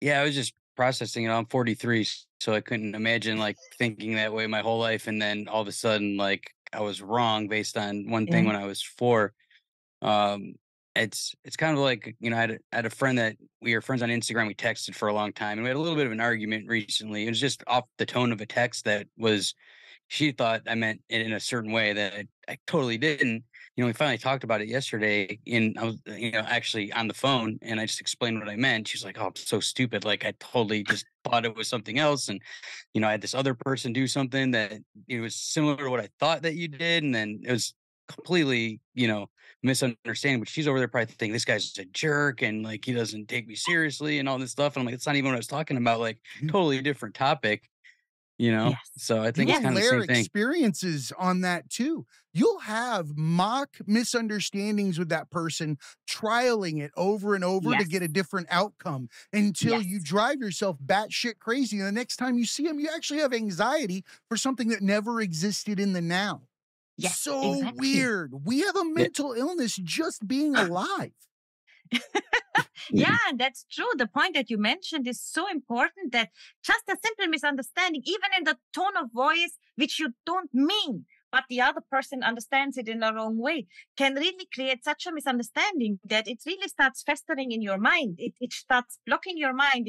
Yeah, I was just processing it. I'm 43, so I couldn't imagine like thinking that way my whole life, and then all of a sudden, like I was wrong based on one thing Yeah. when I was four. Um, it's it's kind of like you know, I had, a, I had a friend that we were friends on Instagram. We texted for a long time, and we had a little bit of an argument recently. It was just off the tone of a text that was she thought I meant it in a certain way that I, I totally didn't. You know, we finally talked about it yesterday, and I was, uh, you know, actually on the phone, and I just explained what I meant. She's like, "Oh, I'm so stupid! Like, I totally just thought it was something else." And you know, I had this other person do something that it was similar to what I thought that you did, and then it was completely, you know, misunderstanding. But she's over there probably thinking this guy's a jerk, and like he doesn't take me seriously, and all this stuff. And I'm like, it's not even what I was talking about. Like, Mhm. totally different topic. You know, Yes. so I think You'll it's kind of the same thing. experiences on that too. You'll have mock misunderstandings with that person, trialing it over and over to get a different outcome until you drive yourself batshit crazy. And the next time you see them, you actually have anxiety for something that never existed in the now. Yes, so exactly. weird. We have a mental illness just being alive. Yeah, that's true. The point that you mentioned is so important that just a simple misunderstanding, even in the tone of voice, which you don't mean, but the other person understands it in the wrong way, can really create such a misunderstanding that it really starts festering in your mind. It, it starts blocking your mind.